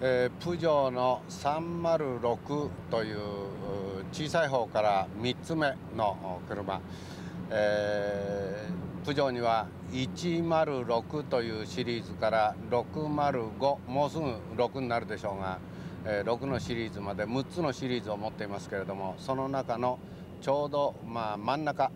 えー、プジョーの306という小さい方から3つ目の車、えー、プジョーには106というシリーズから605もうすぐ6になるでしょうが、えー、6のシリーズまで6つのシリーズを持っていますけれどもその中のちょうどまあ真ん中、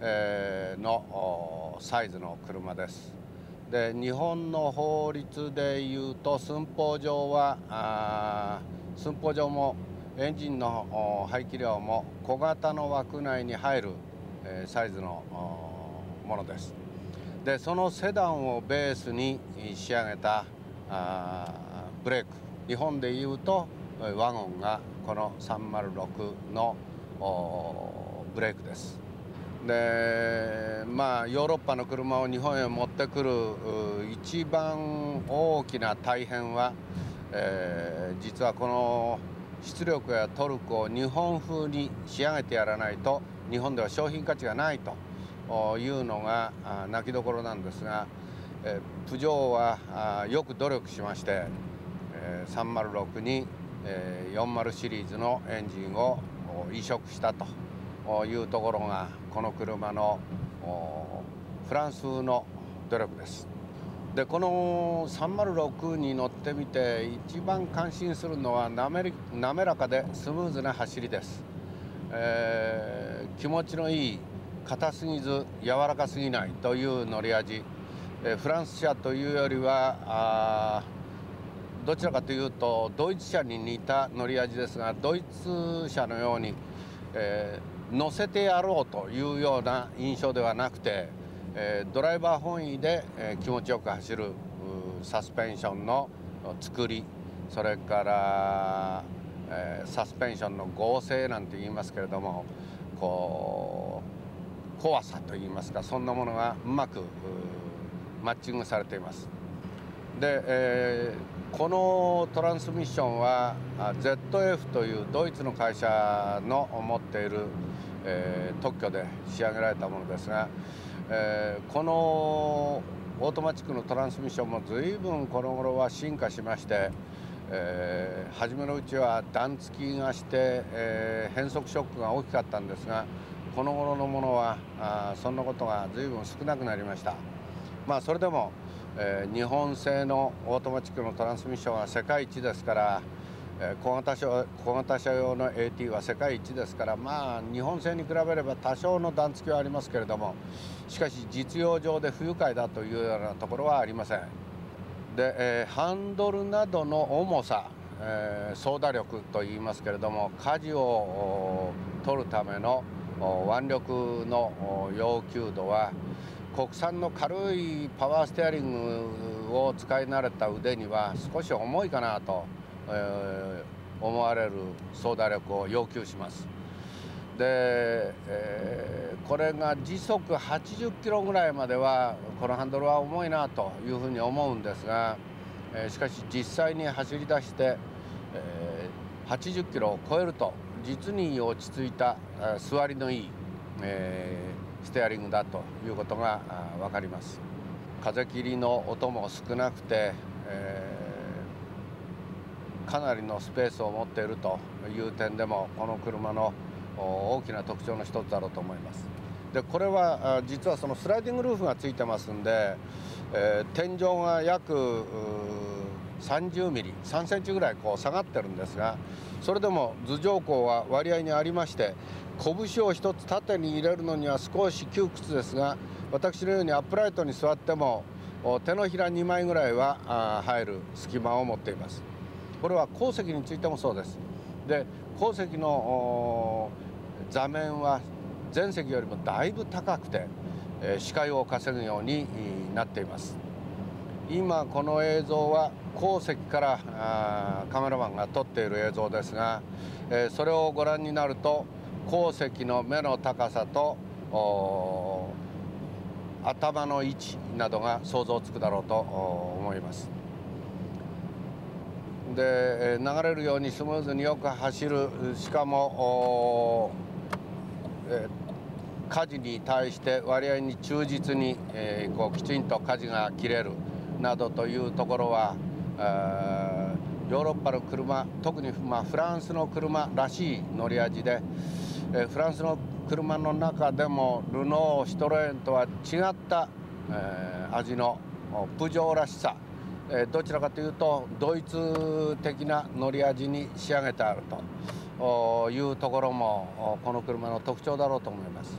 えー、のサイズの車です。で日本の法律でいうと寸法上は寸法上もエンジンの排気量も小型の枠内に入る、えー、サイズのものです。でそのセダンをベースに仕上げたあブレーク日本でいうとワゴンがこの306のブレークです。でまあヨーロッパの車を日本へ持ってくる一番大きな大変は、えー、実はこの出力やトルクを日本風に仕上げてやらないと日本では商品価値がないというのが泣きどころなんですが、えー、プジョーはよく努力しまして、えー、306に、えー、40シリーズのエンジンを移植したと。いうところがこの車のフランス風の努力です。でこの306に乗ってみて一番感心するのは滑らかでスムーズな走りです、えー、気持ちのいい硬すぎず柔らかすぎないという乗り味、えー、フランス車というよりはどちらかというとドイツ車に似た乗り味ですがドイツ車のように、えー乗せてやろうというような印象ではなくて、えドライバー本位で、え気持ちよく走るサスペンションの作りそれから、えサスペンションの合成なんて言いますけれどもこう怖さといいますかそんなものがうまくマッチングされています。で、え、このトランスミッションは ZF というドイツの会社の持っているえー、特許で仕上げられたものですが、えー、このオートマチックのトランスミッションも随分この頃は進化しまして、えー、初めのうちは段付きがして、え変速ショックが大きかったんですがこの頃のものはあそんなことが随分少なくなりました。まあ、それでも、え日本製のオートマチックのトランスミッションは世界一ですから小型車小型車用の AT は世界一ですからまあ日本製に比べれば多少の段付きはありますけれどもしかし実用上で不愉快だというようなところはありません。で、えー、ハンドルなどの重さ、えー、操舵力といいますけれども舵を取るための腕力の要求度は国産の軽いパワーステアリングを使い慣れた腕には少し重いかなとえー、思われる操舵力を要求します。で、えー、これが時速80キロぐらいまではこのハンドルは重いなというふうに思うんですが、えー、しかし実際に走り出して、えー、80キロを超えると実に落ち着いた、座りのいい、えー、ステアリングだということが分かります。風切りの音も少なくて、えーかなりのスペースを持っているという点でもこの車の大きな特徴の一つだろうと思います。でこれは実はそのスライディングルーフがついてますんで、えー、天井が約30ミリ3センチぐらいこう下がってるんですがそれでも頭上高は割合にありまして拳を1つ縦に入れるのには少し窮屈ですが私のようにアップライトに座っても手のひら2枚ぐらいは入る隙間を持っています。これは鉱石についてもそうですで鉱石の座面は全石よりもだいぶ高くて、えー、視界を稼ぐようになっています今この映像は鉱石からあカメラマンが撮っている映像ですが、えー、それをご覧になると鉱石の目の高さと頭の位置などが想像つくだろうと思います。で流れるようにスムーズによく走るしかもえ舵に対して割合に忠実に、え、こうきちんと舵が切れるなどというところはヨーロッパの車特にまフランスの車らしい乗り味で、えフランスの車の中でもルノーシトロエンとは違った、え、味のプジョーらしさ、え、どちらかというとドイツ的な乗り味に仕上げてあるというところもこの車の特徴だろうと思います。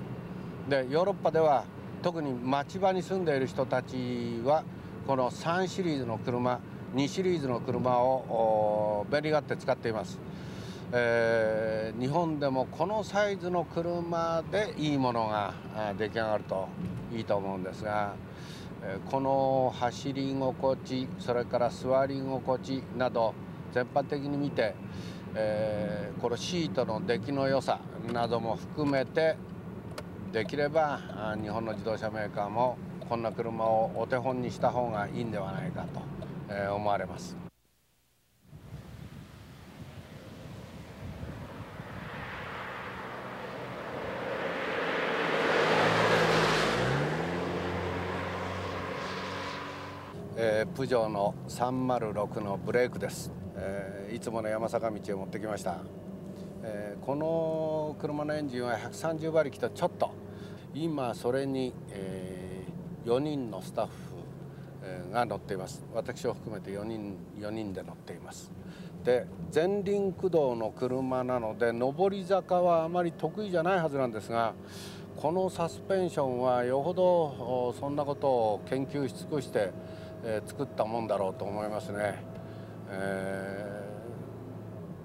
でヨーロッパでは特に町場に住んでいる人たちはこの3シリーズの車2シリーズの車を便利がって使っています。えー、日本でもこのサイズの車でいいものが出来上がるといいと思うんですが、この走り心地それから座り心地など全般的に見て、えー、このシートの出来の良さなども含めてできれば日本の自動車メーカーもこんな車をお手本にした方がいいんではないかと思われます。えー、プジョーの306のブレークです、えー、いつもの山坂道を持ってきました、えー、この車のエンジンは130馬力とちょっと。今それに、えー、4人のスタッフが乗っています。私を含めて4人 ,4 人で乗っています。で前輪駆動の車なので上り坂はあまり得意じゃないはずなんですがこのサスペンションはよほどそんなことを研究し尽くしてえー、作ったもんだろうと思いますね。え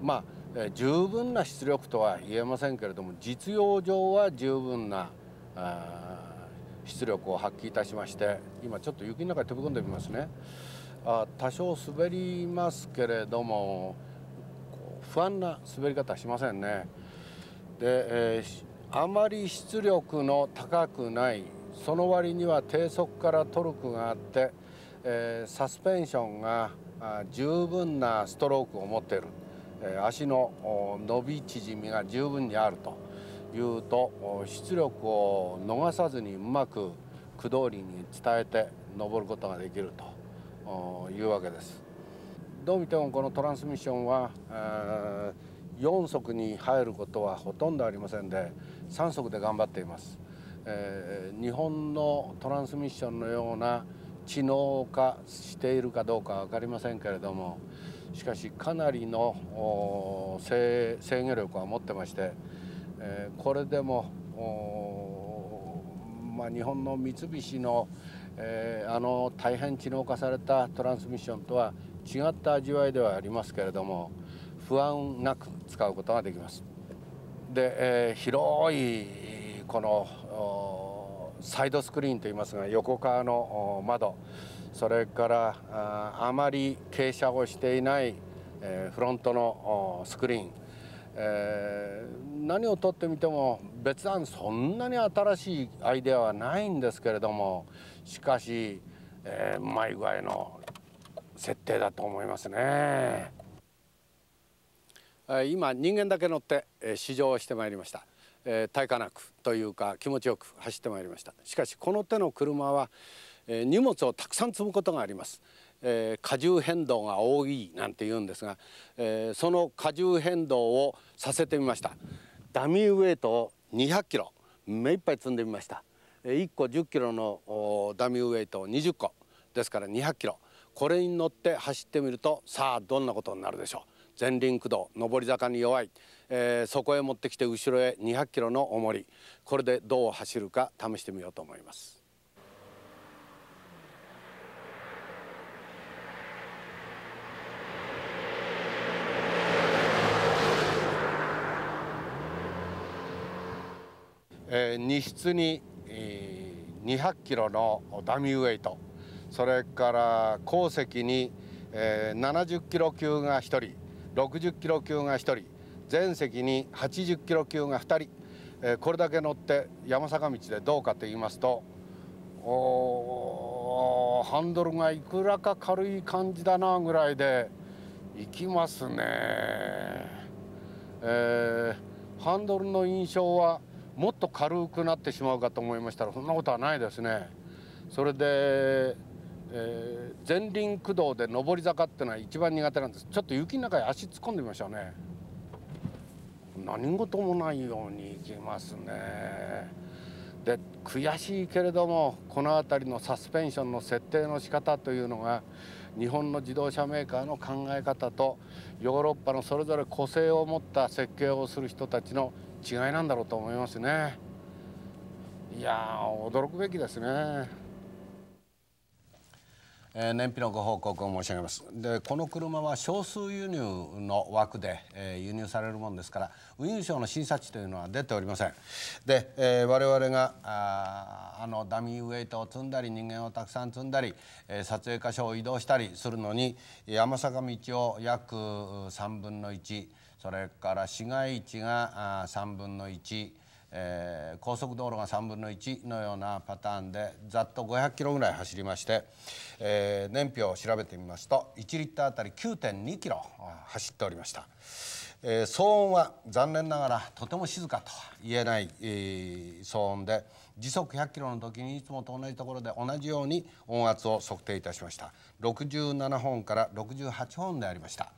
ー、まあ、えー、十分な出力とは言えませんけれども実用上は十分な出力を発揮いたしまして今ちょっと雪の中に飛び込んでみますね。あ多少滑りますけれども不安な滑り方しませんね。で、えー、あまり出力の高くないその割には低速からトルクがあってえー、サスペンションが十分なストロークを持っている、えー、足の伸び縮みが十分にあるというと出力を逃さずにうまく駆動輪に伝えて登ることができるというわけです。どう見てもこのトランスミッションは、えー、4速に入ることはほとんどありませんで3速で頑張っています。えー、日本のトランスミッションのような知能化しているかどうか分かりませんけれどもしかしかなりの制御力は持ってまして、えー、これでも、まあ、日本の三菱の、えー、あの大変知能化されたトランスミッションとは違った味わいではありますけれども不安なく使うことができます。で、えー、広いこのサイドスクリーンといいますが横側の窓それからあまり傾斜をしていない、えー、フロントのスクリーン、えー、何をとってみても別段そんなに新しいアイデアはないんですけれどもしかし、えー、うまい具合の設定だと思いますね。今人間だけ乗って試乗してまいりました。えー、耐えかなくというか気持ちよく走ってまいりました。しかしこの手の車は、えー、荷物をたくさん積むことがあります、えー、荷重変動が多いなんて言うんですが、えー、その荷重変動をさせてみました。ダミーウェイトを200キロ目いっぱい積んでみました。1個10キロのダミーウェイトを20個ですから200キロ。これに乗って走ってみるとさあどんなことになるでしょう。前輪駆動上り坂に弱い、えー、そこへ持ってきて後ろへ200キロの重り。これでどう走るか試してみようと思います。えー、荷室に、えー、200キロのダミーウェイト。それから後席に、えー、70キロ級が1人。60キロ級が1人全席に80キロ級が2人、えー、これだけ乗って山坂道でどうかと言いますとおハンドルがいくらか軽い感じだなぐらいで行きますね、えー、ハンドルの印象はもっと軽くなってしまうかと思いましたらそんなことはないですね。それで、えー、前輪駆動で上り坂っていうのは一番苦手なんです。ちょっと雪の中に足突っ込んでみましょうね。何事もないように行きますね。で悔しいけれどもこの辺りのサスペンションの設定の仕方というのが日本の自動車メーカーの考え方とヨーロッパのそれぞれ個性を持った設計をする人たちの違いなんだろうと思いますね。いや驚くべきですね。えー、燃費のご報告を申し上げます。でこの車は少数輸入の枠で、えー、輸入されるものですから運輸省の審査値というのは出ておりません。で、えー、我々がああのダミーウェイトを積んだり人間をたくさん積んだり、えー、撮影箇所を移動したりするのに山坂道を約3分の1それから市街地があ3分の1えー、高速道路が3分の1のようなパターンでざっと500キロぐらい走りまして、えー、燃費を調べてみますと1リッターあたり9.2キロ走っておりました。えー、騒音は残念ながらとても静かと言えない、えー、騒音で時速100キロの時にいつもと同じところで同じように音圧を測定いたしました67本から68本でありました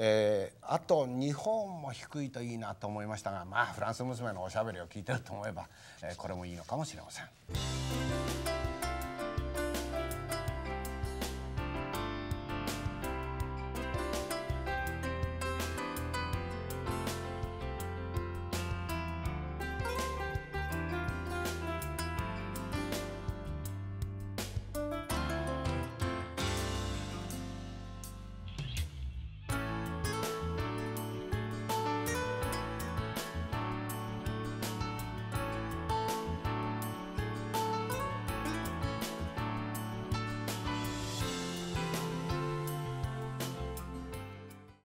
えー、あと日本も低いといいなと思いましたがまあフランス娘のおしゃべりを聞いてると思えば、えー、これもいいのかもしれません。